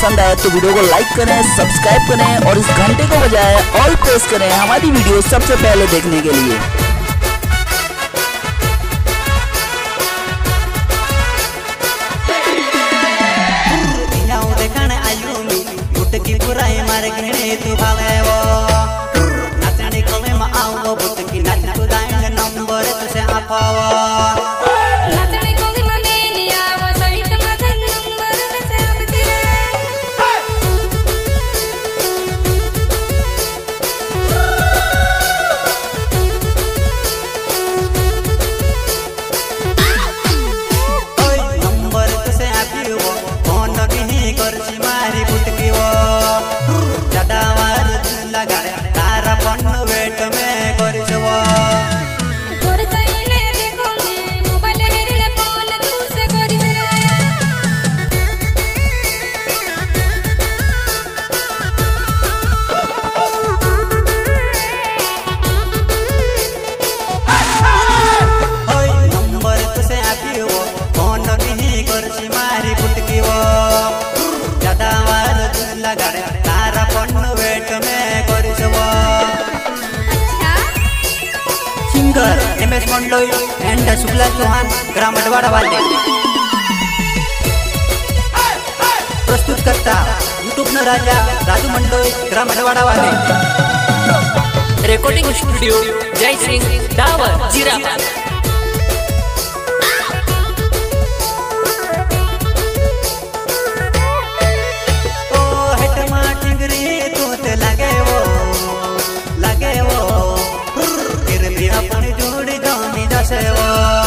पसंद आए तो वीडियो को लाइक करें सब्सक्राइब करें और इस घंटे को बजाय ऑल प्रेस करें हमारी वीडियो सबसे पहले देखने के लिए। मार I got it. Singer M S मंडोई and Shukla Chauhan ग्रामडवाडा वाले प्रस्तुत करता युट्यूब न राजा राजू मंडोई ग्रामडवाडा वाले रेकॉर्डिंग स्टुडिओ जय सिंग डावर जिरा આપણે જોડ ગામી દસવા